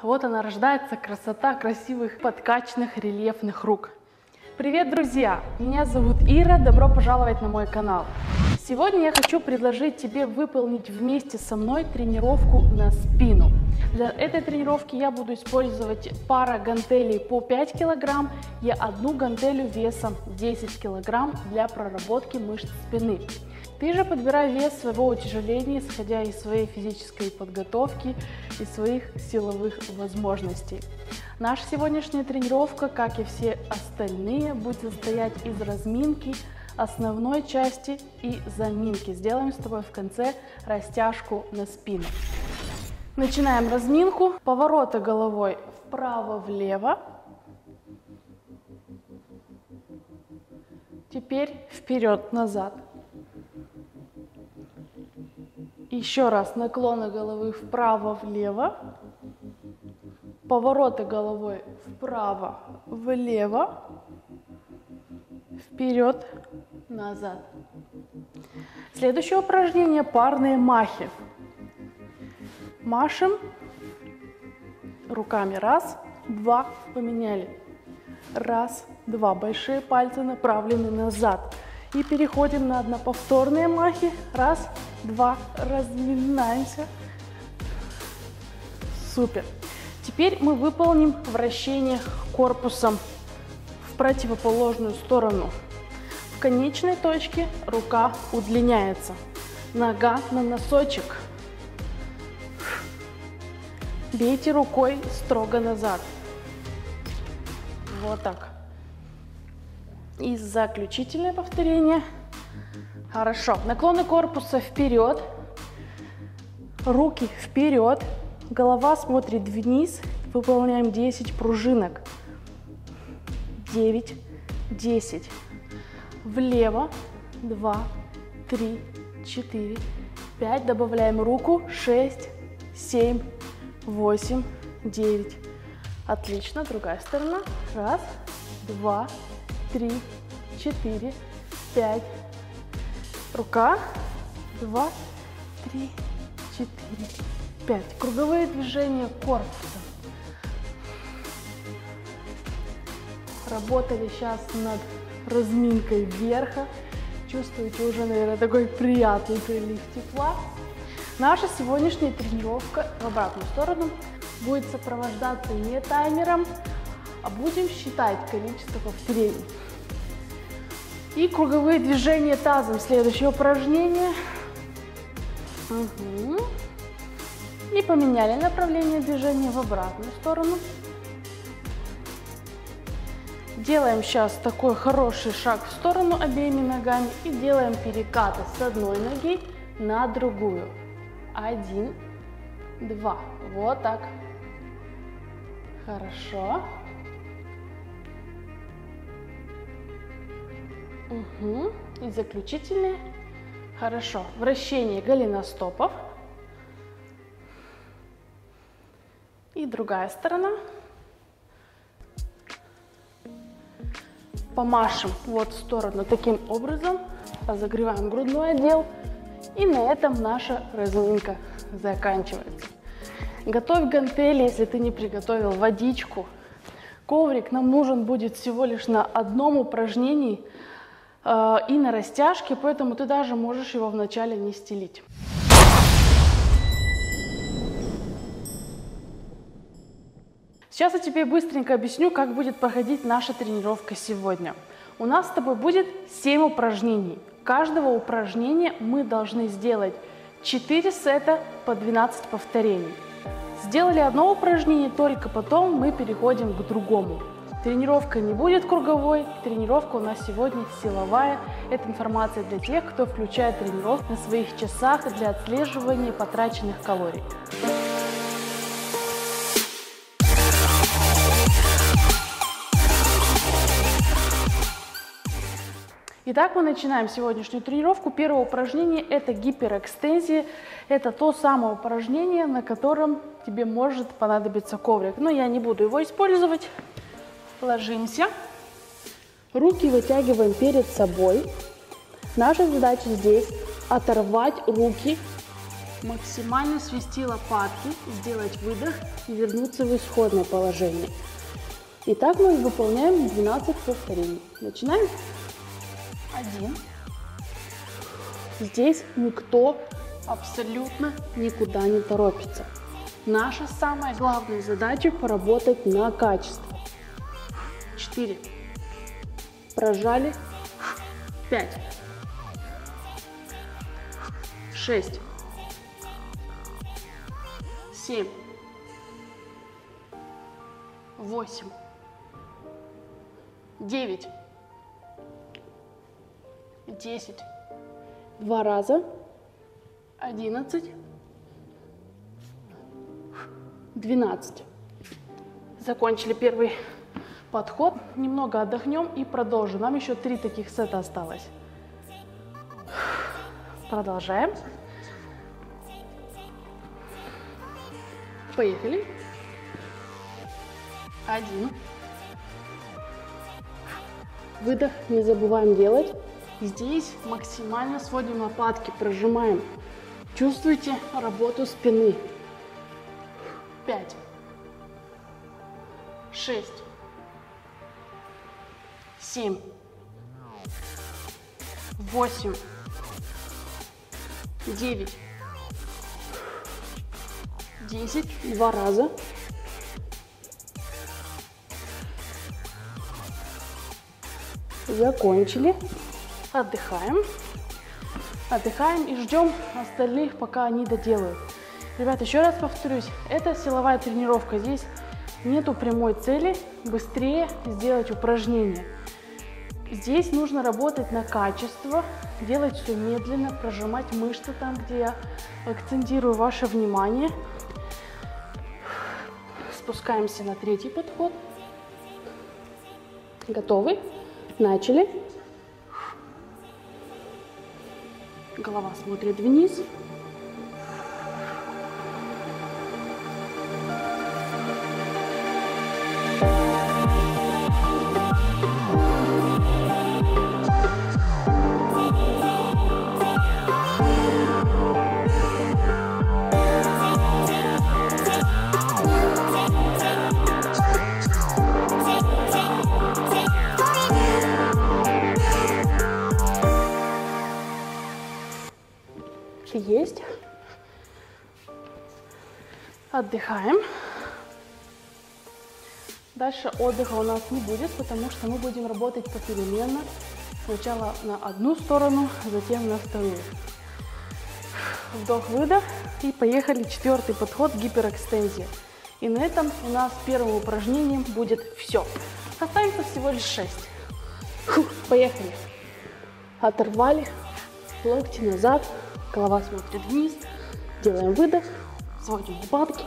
Вот она рождается, красота красивых подкачанных рельефных рук. Привет, друзья! Меня зовут Ира, добро пожаловать на мой канал. Сегодня я хочу предложить тебе выполнить вместе со мной тренировку на спину. Для этой тренировки я буду использовать пара гантелей по 5 кг и одну гантелю весом 10 кг для проработки мышц спины. Ты же подбирай вес своего утяжеления, исходя из своей физической подготовки и своих силовых возможностей. Наша сегодняшняя тренировка, как и все остальные, будет состоять из разминки, основной части и заминки. Сделаем с тобой в конце растяжку на спину. Начинаем разминку. Повороты головой вправо-влево. Теперь вперед-назад. Еще раз наклоны головы вправо-влево. Повороты головой вправо-влево. Вперед, назад. Следующее упражнение – парные махи. Машем руками. Раз, два, поменяли. Раз, два. Большие пальцы направлены назад. И переходим на одноповторные махи. Раз, два, разминаемся. Супер. Теперь мы выполним вращение корпусом в противоположную сторону. В конечной точке рука удлиняется. Нога на носочек. Бейте рукой строго назад. Вот так. И заключительное повторение – Хорошо. Наклоны корпуса вперед. Руки вперед. Голова смотрит вниз. Выполняем 10 пружинок. 9, 10. Влево. 2, 3, 4, 5. Добавляем руку. 6, 7, 8, 9. Отлично. Другая сторона. Раз, два, три, четыре, пять, Рука. Два, три, четыре, пять. Круговые движения корпуса. Работали сейчас над разминкой верха. Чувствуете уже, наверное, такой приятный прилив тепла. Наша сегодняшняя тренировка в обратную сторону будет сопровождаться не таймером, а будем считать количество повторений. И круговые движения тазом. Следующее упражнение. Угу. И поменяли направление движения в обратную сторону. Делаем сейчас такой хороший шаг в сторону обеими ногами и делаем перекаты с одной ноги на другую. Один, два. Вот так. Хорошо. Угу. И заключительные. Хорошо. Вращение голеностопов. И другая сторона. Помашем вот в сторону таким образом. Разогреваем грудной отдел. И на этом наша разминка заканчивается. Готовь гантели, если ты не приготовил водичку. Коврик нам нужен будет всего лишь на одном упражнении – Э, и на растяжке, поэтому ты даже можешь его вначале не стелить. Сейчас я тебе быстренько объясню, как будет проходить наша тренировка сегодня. У нас с тобой будет 7 упражнений. Каждого упражнения мы должны сделать 4 сета по 12 повторений. Сделали одно упражнение, только потом мы переходим к другому. Тренировка не будет круговой, тренировка у нас сегодня силовая. Это информация для тех, кто включает тренировку на своих часах для отслеживания потраченных калорий. Итак, мы начинаем сегодняшнюю тренировку. Первое упражнение – это гиперэкстензия. Это то самое упражнение, на котором тебе может понадобиться коврик. Но я не буду его использовать. Ложимся. Руки вытягиваем перед собой. Наша задача здесь оторвать руки, максимально свести лопатки, сделать выдох и вернуться в исходное положение. И так мы выполняем 12 повторений. Начинаем. Один. Здесь никто абсолютно никуда не торопится. Наша самая главная задача – поработать на качестве. 4. Прожали. 5. 6. 7. 8. 9. 10. Два раза. 11. 12. Закончили первый подход. Немного отдохнем и продолжим. Нам еще три таких сета осталось. Продолжаем. Поехали. Один. Выдох не забываем делать. Здесь максимально сводим лопатки, прожимаем. Чувствуйте работу спины. Пять. Шесть. Семь. Восемь. Девять. Десять. Два раза. Закончили. Отдыхаем. Отдыхаем и ждем остальных, пока они доделают. Ребят, еще раз повторюсь, это силовая тренировка. Здесь нету прямой цели быстрее сделать упражнение. Здесь нужно работать на качество, делать все медленно, прожимать мышцы там, где я акцентирую ваше внимание. Спускаемся на третий подход. Готовы? Начали. Голова смотрит вниз. Есть. Отдыхаем. Дальше отдыха у нас не будет, потому что мы будем работать попеременно. Сначала на одну сторону, затем на вторую. Вдох-выдох. И поехали. Четвертый подход гиперэкстензия. И на этом у нас первым упражнением будет все. Останется всего лишь 6. Фух, поехали. Оторвали. Локти назад. Голова смотрит вниз. Делаем выдох. Сводим лопатки.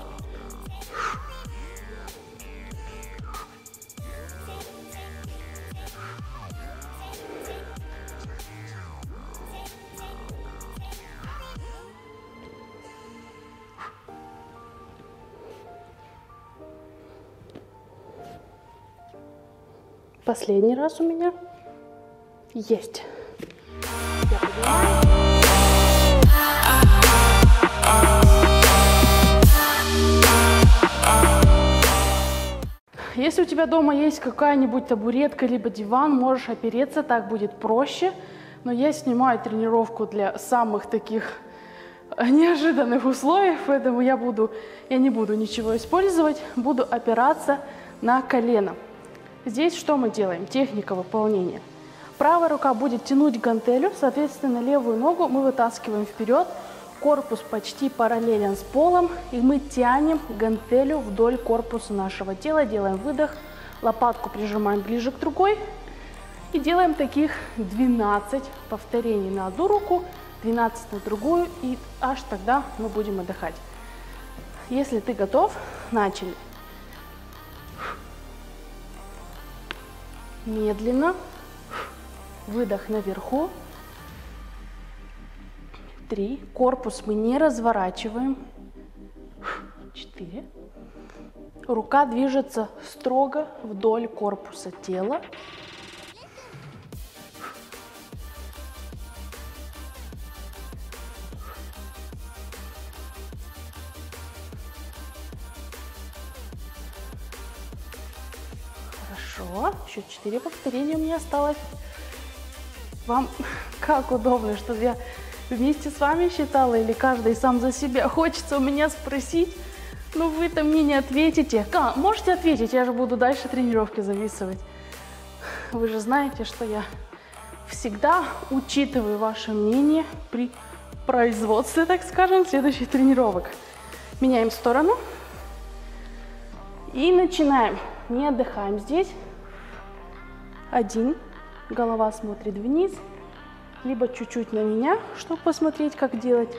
Последний раз у меня есть. Я. Если у тебя дома есть какая-нибудь табуретка либо диван, можешь опереться, так будет проще. Но я снимаю тренировку для самых таких неожиданных условий, поэтому я, буду, я не буду ничего использовать, буду опираться на колено. Здесь что мы делаем? Техника выполнения. Правая рука будет тянуть гантелю, соответственно, левую ногу мы вытаскиваем вперед, корпус почти параллелен с полом, и мы тянем гантелю вдоль корпуса нашего тела, делаем выдох, лопатку прижимаем ближе к другой и делаем таких 12 повторений на одну руку, 12 на другую, и аж тогда мы будем отдыхать. Если ты готов, начали. Медленно. Выдох наверху три. Корпус мы не разворачиваем. Четыре. Рука движется строго вдоль корпуса тела. Хорошо, еще четыре повторения у меня осталось. Вам как удобно, что я вместе с вами считала или каждый сам за себя? Хочется у меня спросить, но вы-то мне не ответите. Как? Можете ответить, я же буду дальше тренировки записывать. Вы же знаете, что я всегда учитываю ваше мнение при производстве, так скажем, следующих тренировок. Меняем сторону и начинаем. Не отдыхаем здесь. Один. Голова смотрит вниз. Либо чуть-чуть на меня, чтобы посмотреть, как делать.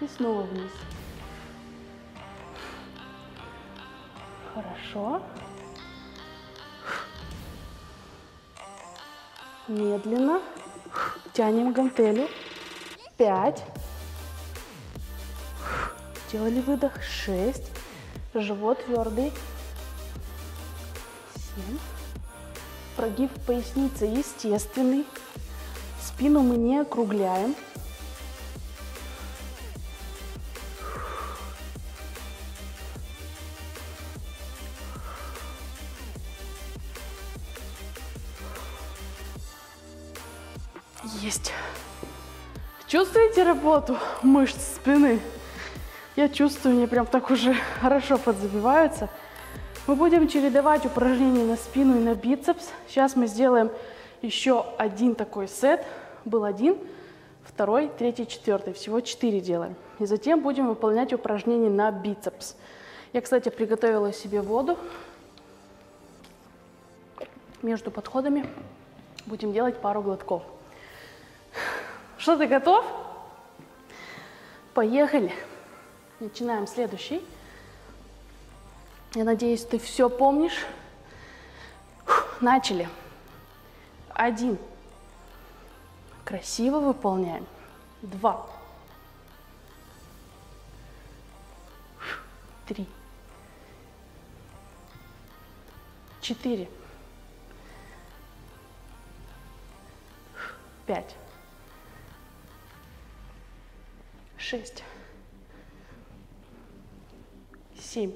И снова вниз. Хорошо. Медленно тянем гантелю. Пять. Сделали выдох. Шесть. Живот твердый. Семь. Прогиб поясницы естественный. Спину мы не округляем. Есть. Чувствуете работу мышц спины? Я чувствую, они прям так уже хорошо подзабиваются. Мы будем чередовать упражнения на спину и на бицепс. Сейчас мы сделаем еще один такой сет. Был один, второй, третий, четвертый. Всего четыре делаем. И затем будем выполнять упражнения на бицепс. Я, кстати, приготовила себе воду. Между подходами будем делать пару глотков. Что, ты готов? Поехали. Начинаем следующий. Я надеюсь, ты все помнишь. Начали. Один. Красиво выполняем. Два. Три. Четыре. Пять. шесть, семь,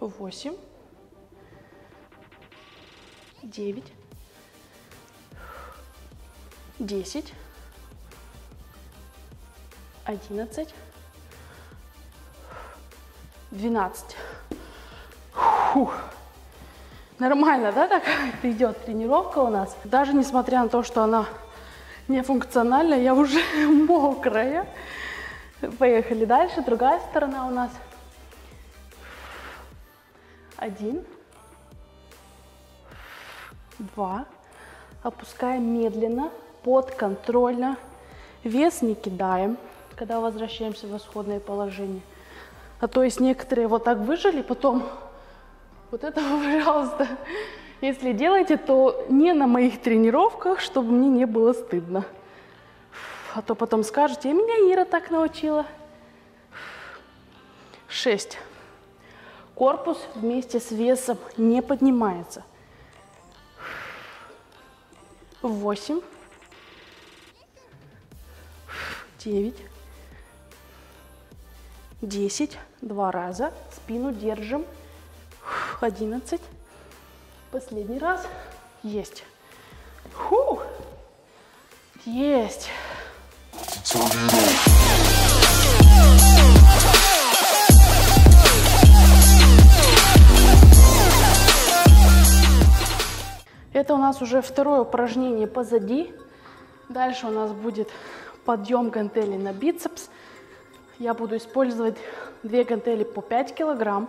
восемь, девять, десять, одиннадцать, двенадцать. Фух. Нормально, да, так идет тренировка у нас? Даже несмотря на то, что она нефункционально, я уже мокрая. Поехали дальше. Другая сторона у нас. Один. Два. Опускаем медленно, подконтрольно. Вес не кидаем, когда возвращаемся в исходное положение. А то есть некоторые вот так выжили, потом вот это, пожалуйста, если делаете, то не на моих тренировках, чтобы мне не было стыдно. А то потом скажете, а меня Ира так научила. Шесть. Корпус вместе с весом не поднимается. Восемь. Девять. Десять. Два раза. Спину держим. Одиннадцать. Последний раз. Есть. Фу. Есть. Это у нас уже второе упражнение позади. Дальше у нас будет подъем гантели на бицепс. Я буду использовать две гантели по 5 килограмм.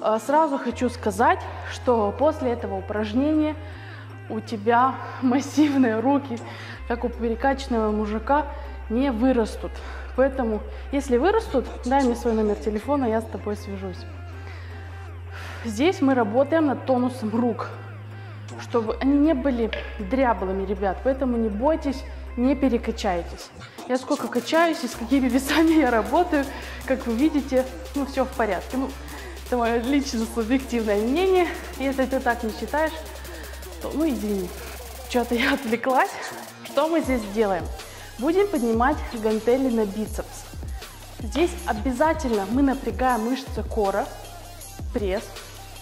А, сразу хочу сказать, что после этого упражнения у тебя массивные руки, как у перекачанного мужика, не вырастут. Поэтому, если вырастут, дай мне свой номер телефона, я с тобой свяжусь. Здесь мы работаем над тонусом рук, чтобы они не были дряблыми, ребят. Поэтому не бойтесь, не перекачайтесь. Я сколько качаюсь и с какими весами я работаю, как вы видите, ну все в порядке. Ну, это мое личное субъективное мнение. Если ты так не считаешь, то ну извини. Что-то я отвлеклась. Что мы здесь делаем? Будем поднимать гантели на бицепс. Здесь обязательно мы напрягаем мышцы кора, пресс,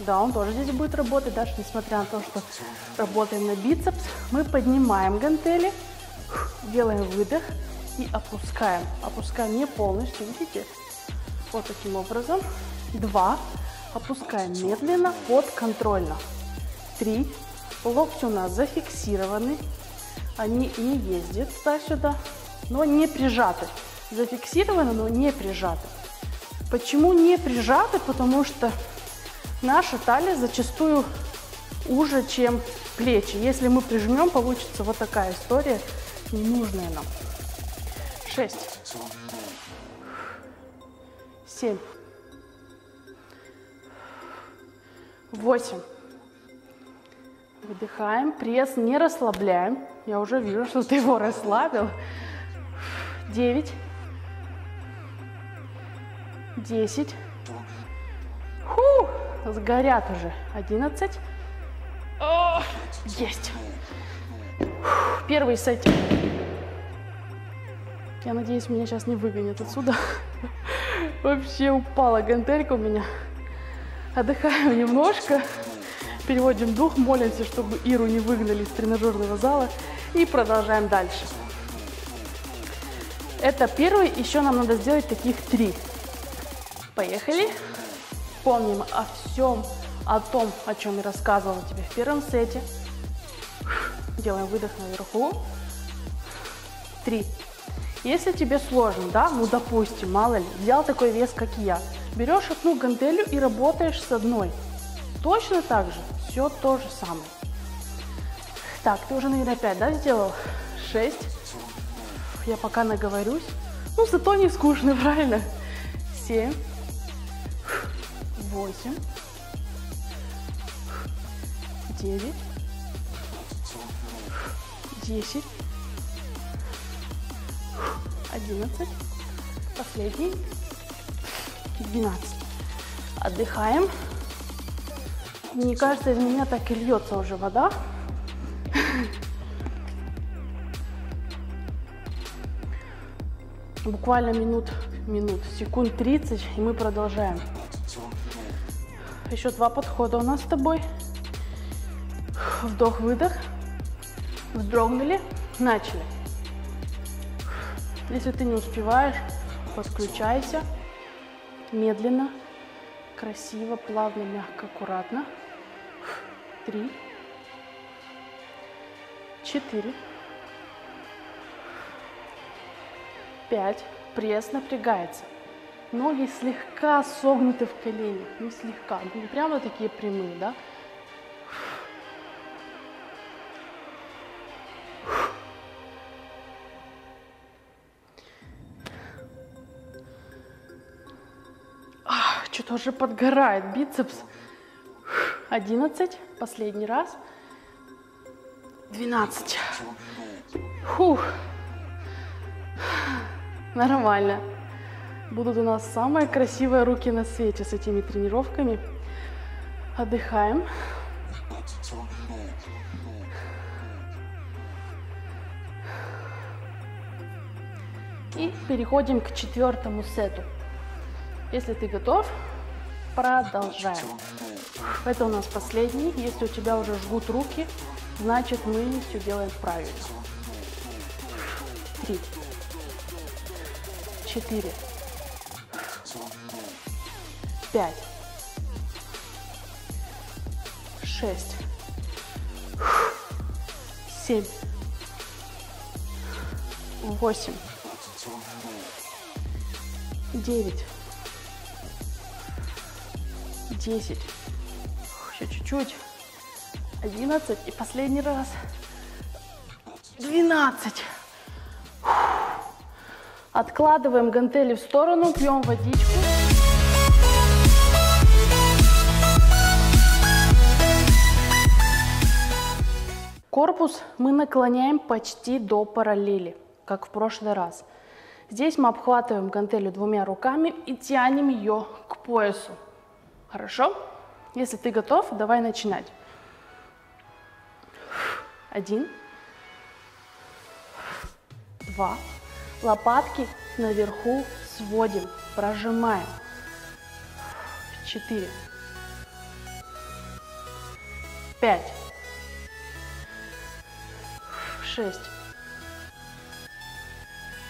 Да, он тоже здесь будет работать, даже несмотря на то, что работаем на бицепс. Мы поднимаем гантели, делаем выдох и опускаем. Опускаем не полностью, видите? Вот таким образом. Два. Опускаем медленно, подконтрольно. Три. Локти у нас зафиксированы. Они не ездят туда-сюда, но не прижаты. Зафиксированы, но не прижаты. Почему не прижаты? Потому что наша талия зачастую уже, чем плечи. Если мы прижмем, получится вот такая история, ненужная нам. Шесть. Семь. Восемь. Выдыхаем. Пресс не расслабляем. Я уже вижу, что ты его расслабил. Девять. Десять. Фу, сгорят уже. Одиннадцать. Есть. Первый сетик. Я надеюсь, меня сейчас не выгонят отсюда. Вообще упала гантелька у меня. Отдыхаем немножко, переводим дух, молимся, чтобы Иру не выгнали из тренажерного зала и продолжаем дальше. Это первый, еще нам надо сделать таких три. Поехали. Помним о всем, о том, о чем я рассказывала тебе в первом сете. Делаем выдох наверху. Три. Если тебе сложно, да, ну допустим, мало ли, взял такой вес, как я, берешь одну гантелю и работаешь с одной. Точно так же, все то же самое. Так, ты уже, наверное, 5, да, сделал? 6. Я пока наговорюсь. Ну, зато не скучно, правильно? 7 восемь, девять, десять, одиннадцать, последний, двенадцать. Отдыхаем. Мне кажется, из меня так и льется уже вода. Буквально минут, минут, секунд 30, и мы продолжаем. Еще два подхода у нас с тобой. Вдох-выдох. Вздрогнули. Начали. Если ты не успеваешь, подключайся. Медленно, красиво, плавно, мягко, аккуратно. Три. Четыре. Пять. Пресс напрягается. Ноги слегка согнуты в коленях, не слегка, не прямо такие прямые, да? Что-то уже подгорает бицепс. 11, последний раз. 12. Фух. Нормально. Будут у нас самые красивые руки на свете с этими тренировками. Отдыхаем. И переходим к четвертому сету. Если ты готов, продолжаем. Это у нас последний. Если у тебя уже жгут руки, значит мы все делаем правильно. Три, четыре, пять, шесть, семь, восемь, девять, десять, еще чуть-чуть, одиннадцать и последний раз, двенадцать. Откладываем гантели в сторону, пьем водичку. Корпус мы наклоняем почти до параллели, как в прошлый раз. Здесь мы обхватываем гантелью двумя руками и тянем ее к поясу. Хорошо? Если ты готов, давай начинать. Один. Два. Лопатки наверху сводим, прожимаем. Четыре. пять, шесть,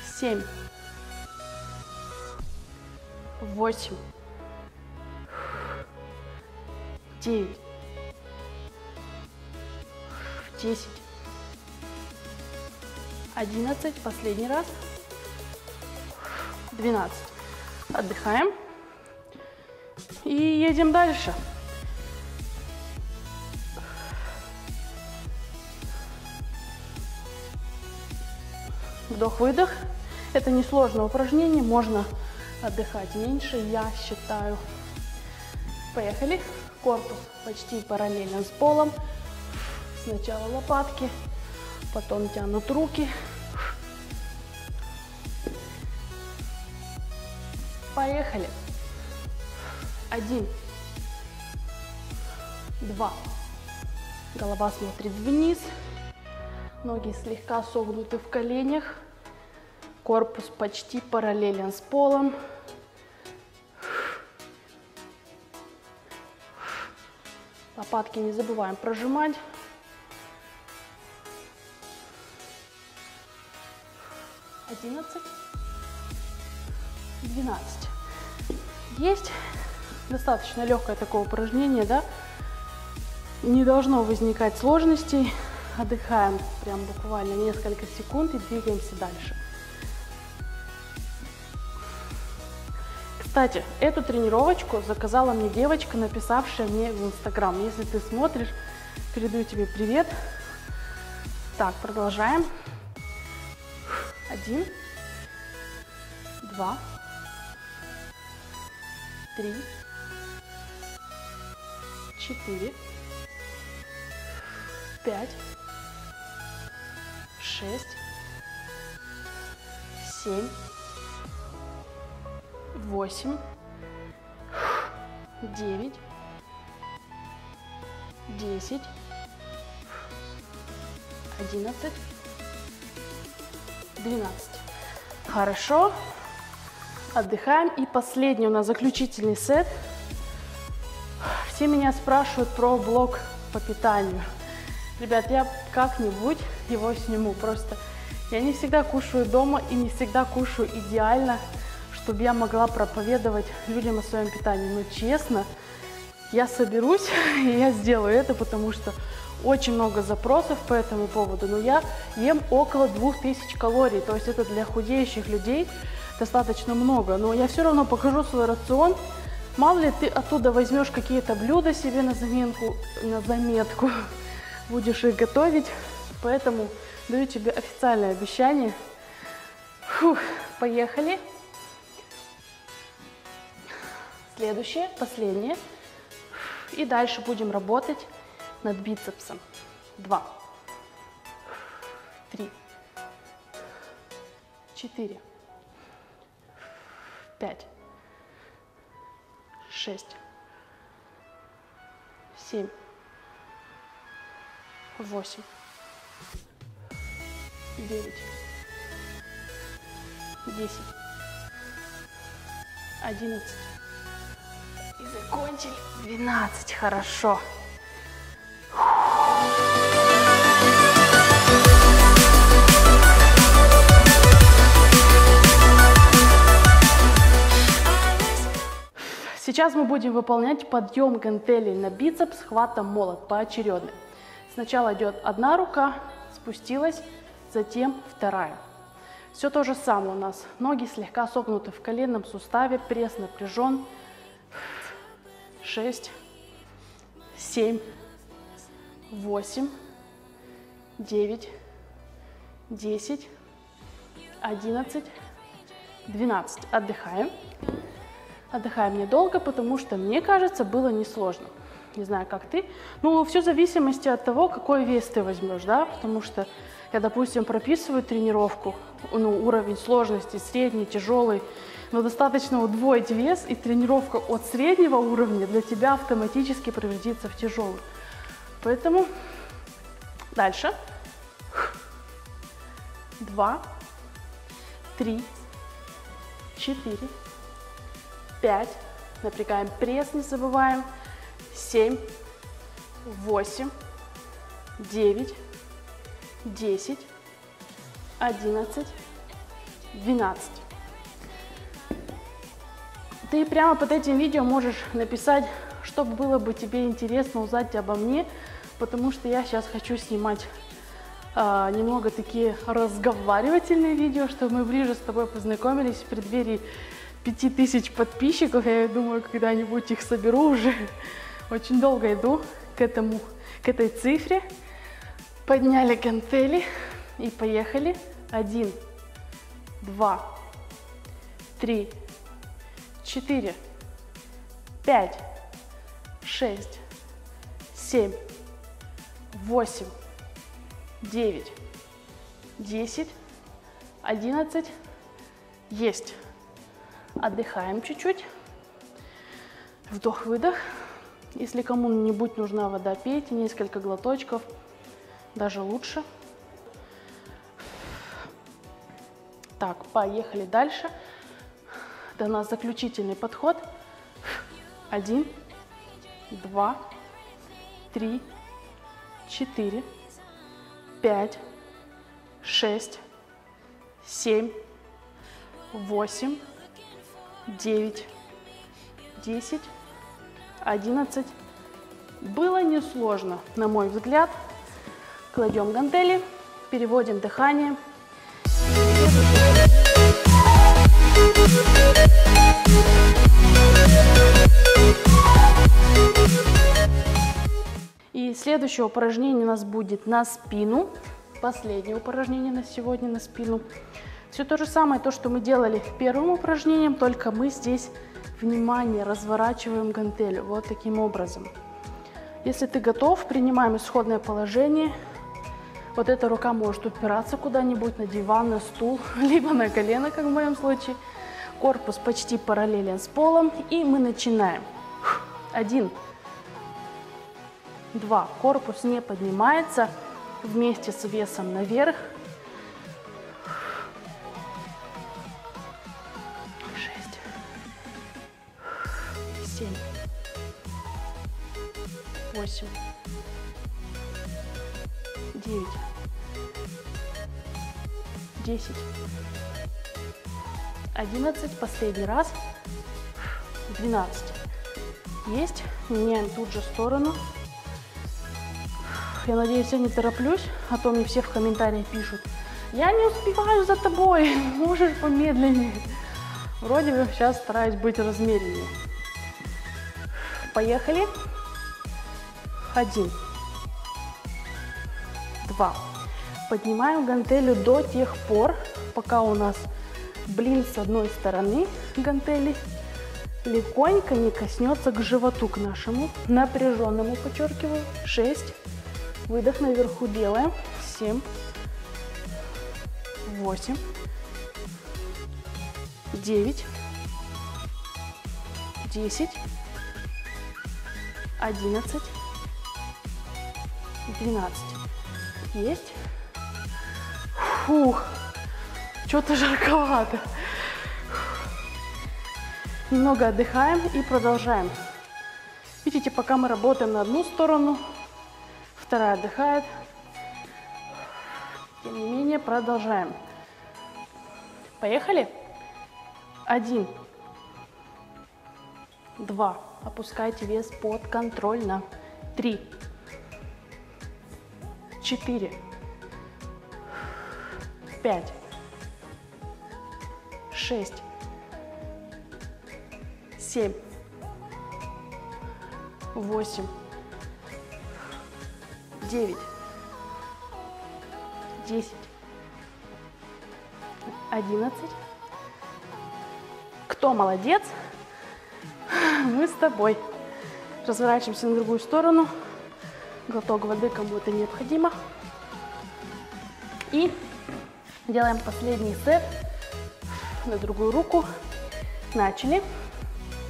семь, восемь, девять, десять, одиннадцать, последний раз, двенадцать. Отдыхаем и едем дальше. Вдох-выдох. Это несложное упражнение, можно отдыхать меньше, я считаю. Поехали. Корпус почти параллельно с полом. Сначала лопатки, потом тянут руки. Поехали. Один. Два. Голова смотрит вниз. Ноги слегка согнуты в коленях. Корпус почти параллелен с полом. Лопатки не забываем прожимать. Одиннадцать. Двенадцать. Есть достаточно легкое такое упражнение, да? Не должно возникать сложностей. Отдыхаем прям буквально несколько секунд и двигаемся дальше. Кстати, эту тренировочку заказала мне девочка, написавшая мне в Инстаграм. Если ты смотришь, передаю тебе привет. Так, продолжаем. Один, два, три, четыре, пять, шесть, семь, восемь, девять, десять, одиннадцать, двенадцать. Хорошо. Отдыхаем. И последний у нас заключительный сет. Все меня спрашивают про блок по питанию. Ребят, я как-нибудь его сниму. Просто я не всегда кушаю дома и не всегда кушаю идеально, чтобы я могла проповедовать людям о своем питании. Но честно, я соберусь и я сделаю это, потому что очень много запросов по этому поводу. Но я ем около 2000 калорий, то есть это для худеющих людей достаточно много. Но я все равно покажу свой рацион. Мало ли ты оттуда возьмешь какие-то блюда себе на заменку, на заметку, будешь их готовить. Поэтому даю тебе официальное обещание. Фух, поехали. Следующее, последнее. И дальше будем работать над бицепсом. Два, три, четыре, пять, шесть, семь, восемь, девять, десять, одиннадцать. И закончили. Двенадцать. Хорошо. Сейчас мы будем выполнять подъем гантелей на бицепс хватом молот поочередно. Сначала идет одна рука, спустилась, затем вторая. Все то же самое у нас. Ноги слегка согнуты в коленном суставе, пресс напряжен. 6, 7, 8, 9, 10, 11, 12. Отдыхаем. Отдыхаем недолго, потому что, мне кажется, было несложно. Не знаю, как ты. Ну, все в зависимости от того, какой вес ты возьмешь, да, потому что я, допустим, прописываю тренировку, ну, уровень сложности средний, тяжелый, но достаточно удвоить вес, и тренировка от среднего уровня для тебя автоматически превратится в тяжелую. Поэтому дальше. Два, три, четыре, пять. Напрягаем пресс, не забываем. Семь, восемь, девять, десять, одиннадцать, двенадцать. Ты прямо под этим видео можешь написать, что было бы тебе интересно узнать обо мне, потому что я сейчас хочу снимать а, немного такие разговаривательные видео, чтобы мы ближе с тобой познакомились в преддверии 5000 подписчиков. Я думаю, когда-нибудь их соберу уже. Очень долго иду к этому, к этой цифре. Подняли гантели и поехали. Один, два, три, четыре, пять, шесть, семь, восемь, девять, десять, одиннадцать. Есть. Отдыхаем чуть-чуть. Вдох-выдох. Если кому-нибудь нужна вода, пейте несколько глоточков, даже лучше. Так, поехали дальше. Это у нас заключительный подход. Один, два, три, четыре, пять, шесть, семь, восемь, девять, десять, одиннадцать. Было несложно, на мой взгляд. Кладем гантели, переводим дыхание. И следующее упражнение у нас будет на спину. Последнее упражнение на сегодня на спину. Все то же самое, то, что мы делали первым упражнением, только мы здесь, внимание, разворачиваем гантель вот таким образом. Если ты готов, принимаем исходное положение. Вот эта рука может упираться куда-нибудь на диван, на стул, либо на колено, как в моем случае. Корпус почти параллелен с полом. И мы начинаем. Один, два. Корпус не поднимается вместе с весом наверх. семь, восемь, девять, десять, одиннадцать. Последний раз. Двенадцать. Есть. Меняем тут же сторону. Я надеюсь, я не тороплюсь, а то мне все в комментариях пишут. Я не успеваю за тобой, можешь помедленнее. Вроде бы сейчас стараюсь быть размереннее. Поехали. Один. Два. Поднимаем гантелю до тех пор, пока у нас блин с одной стороны гантели легонько не коснется к животу, к нашему напряженному, подчеркиваю. Шесть. Выдох наверху делаем. Семь. Восемь. Девять. Десять. 11, 12. Есть? Фух, что-то жарковато. Немного отдыхаем и продолжаем. Видите, пока мы работаем на одну сторону, вторая отдыхает. Тем не менее, продолжаем. Поехали? Один, два, Опускайте вес подконтрольно. Три, четыре, пять, шесть, семь, восемь, девять, десять, одиннадцать. Кто молодец? мы с тобой. Разворачиваемся на другую сторону. Глоток воды, кому это необходимо. И делаем последний сет на другую руку. Начали.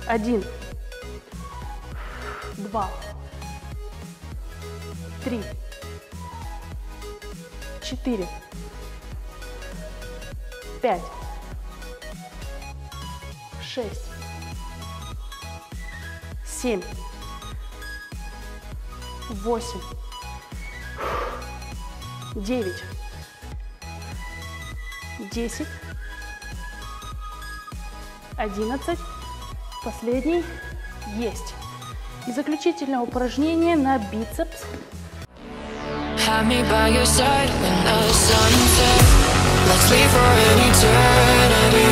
Один, два, три, четыре, пять, шесть, семь, восемь, девять, десять, одиннадцать. Последний. Есть. И заключительное упражнение на бицепс. Have me by your side when the sun sets. Let's leave for an eternity.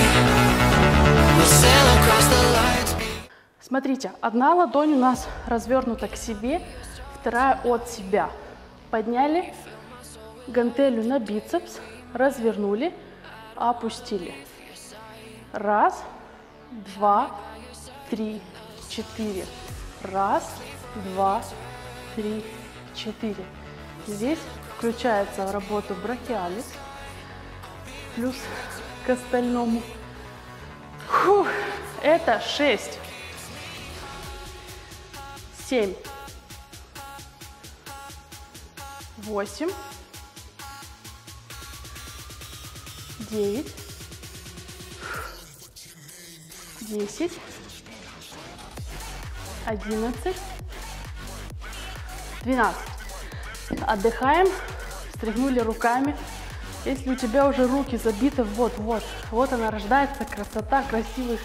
We'll sail across the lights. Смотрите, одна ладонь у нас развернута к себе, вторая от себя. Подняли гантелью на бицепс, развернули, опустили. Раз, два, три, четыре. Раз, два, три, четыре. Здесь включается в работу брахиалис, плюс к остальному. Фух, это шесть, семь, восемь, девять, десять, одиннадцать, двенадцать. Отдыхаем, стряхнули руками. Если у тебя уже руки забиты, вот, вот, вот она рождается красота красивых,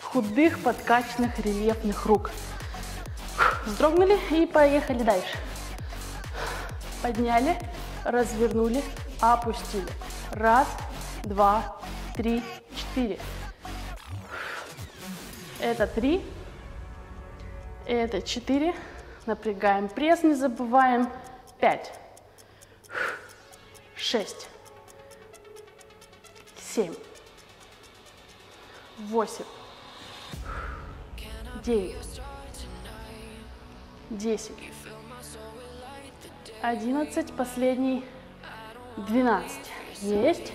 худых, подкачанных, рельефных рук. Вздрогнули и поехали дальше. Подняли, развернули, опустили. Раз, два, три, четыре. Это три. Это четыре. Напрягаем пресс, не забываем. Пять. Шесть. Семь. Восемь. Девять. Десять. Одиннадцать. Последний. Двенадцать. Есть.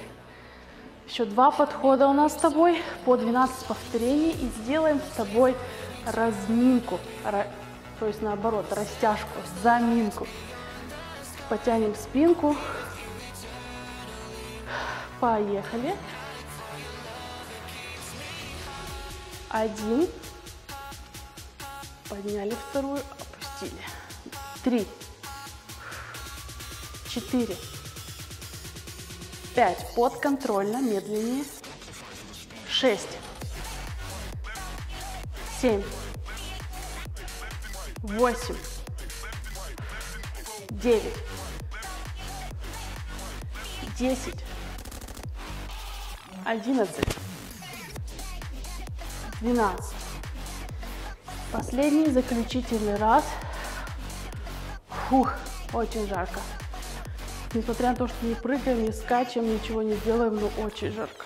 Еще два подхода у нас с тобой по 12 повторений и сделаем с тобой разминку, ра- то есть наоборот, растяжку, заминку. Потянем спинку. Поехали. Один. Подняли вторую, опустили. Три. Четыре. Пять. Подконтрольно, медленнее. Шесть. Семь. Восемь. Девять. Десять. Одиннадцать. Двенадцать. Последний заключительный раз. Фух, очень жарко. Несмотря на то, что не прыгаем, не скачем, ничего не делаем, но очень жарко.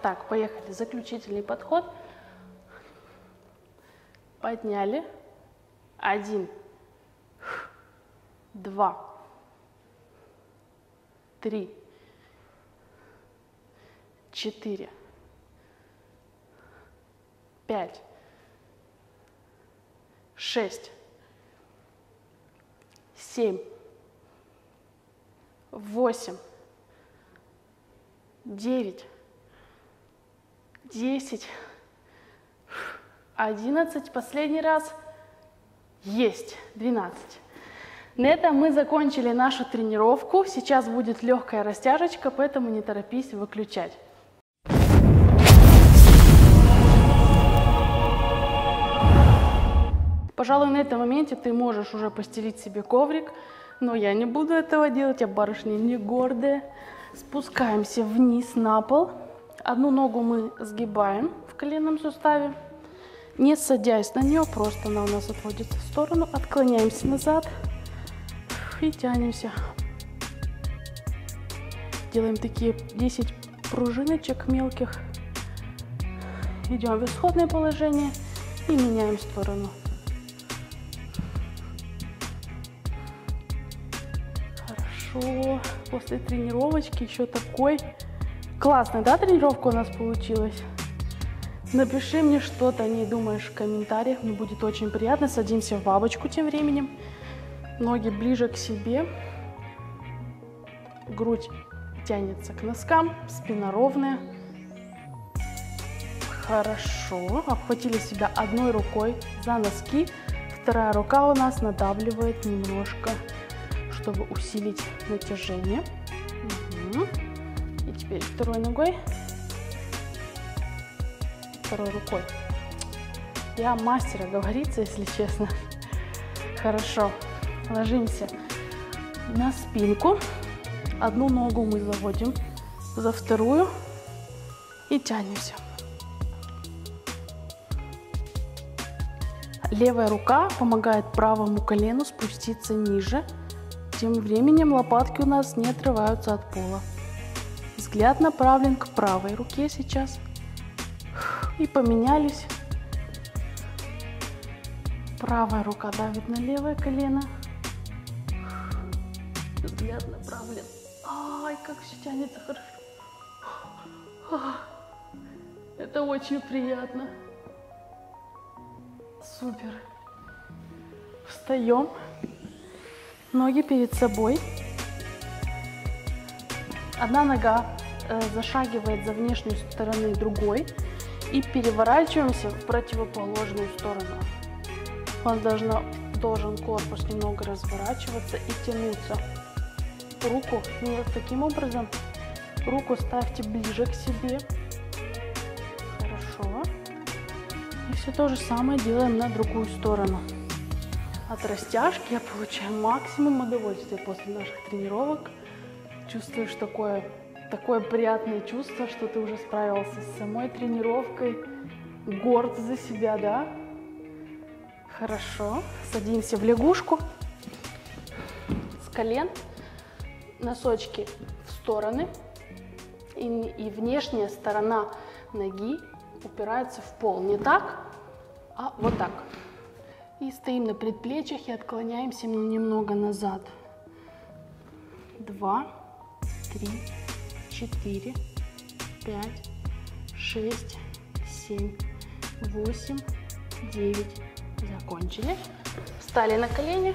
Так, поехали. Заключительный подход. Подняли. Один. Два. Три. Четыре. Пять. Шесть семь, восемь, девять, десять, одиннадцать. Последний раз. Есть. Двенадцать. На этом мы закончили нашу тренировку. Сейчас будет легкая растяжечка, поэтому не торопись выключать. Пожалуй, на этом моменте ты можешь уже постелить себе коврик, но я не буду этого делать, я барышня не гордая. Спускаемся вниз на пол. Одну ногу мы сгибаем в коленном суставе, не садясь на нее, просто она у нас отводится в сторону. Отклоняемся назад и тянемся. Делаем такие 10 пружиночек мелких. Идем в исходное положение и меняем сторону. Хорошо. После тренировочки еще такой. Классная, да, тренировка у нас получилась? Напиши мне, что ты о ней думаешь в комментариях. Мне будет очень приятно. Садимся в бабочку тем временем. Ноги ближе к себе. Грудь тянется к носкам. Спина ровная. Хорошо. Обхватили себя одной рукой за носки, вторая рука у нас надавливает немножко, чтобы усилить натяжение. Угу. И теперь второй ногой, второй рукой. Я мастер говорится, если честно. Хорошо. Ложимся на спинку. Одну ногу мы заводим за вторую и тянемся. Левая рука помогает правому колену спуститься ниже. Тем временем лопатки у нас не отрываются от пола. Взгляд направлен к правой руке сейчас. И поменялись. Правая рука давит на левое колено. Взгляд направлен. Ай, как все тянется хорошо. Это очень приятно. Супер. Встаем. Ноги перед собой. Одна нога э, зашагивает за внешнюю стороны другой. И переворачиваемся в противоположную сторону. У вас должно, должен корпус немного разворачиваться и тянуться. Руку не таким образом. Руку ставьте ближе к себе. Хорошо. И все то же самое делаем на другую сторону. От растяжки я получаю максимум удовольствия после наших тренировок. Чувствуешь такое, такое приятное чувство, что ты уже справился с самой тренировкой. Горд за себя, да? Хорошо. Садимся в лягушку. С колен. Носочки в стороны. И, и внешняя сторона ноги упирается в пол. Не так, а вот так. И стоим на предплечьях и отклоняемся немного назад. Два, три, четыре, пять, шесть, семь, восемь, девять. Закончили. Встали на колени.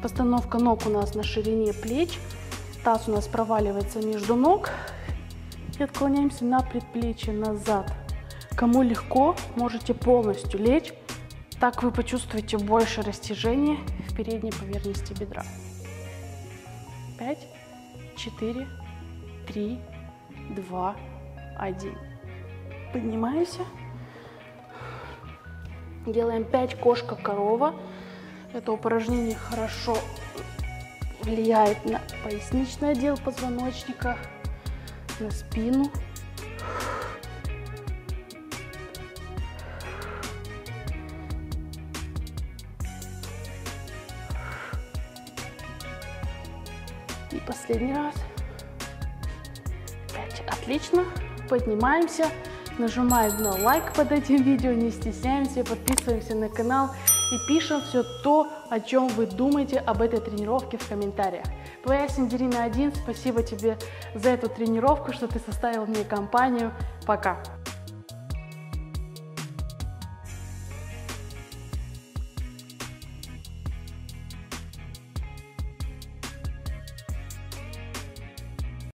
Постановка ног у нас на ширине плеч. Таз у нас проваливается между ног. И отклоняемся на предплечье назад. Кому легко, можете полностью лечь. Так вы почувствуете больше растяжения в передней поверхности бедра. 5, 4, 3, 2, 1. Поднимаемся. Делаем 5 кошка-корова. Это упражнение хорошо влияет на поясничный отдел позвоночника, на спину. Последний раз. Пять. Отлично. Поднимаемся. Нажимаем на лайк под этим видео. Не стесняемся. Подписываемся на канал. И пишем все то, о чем вы думаете об этой тренировке в комментариях. Твоя Синдерина 1, спасибо тебе за эту тренировку, что ты составил мне компанию. Пока!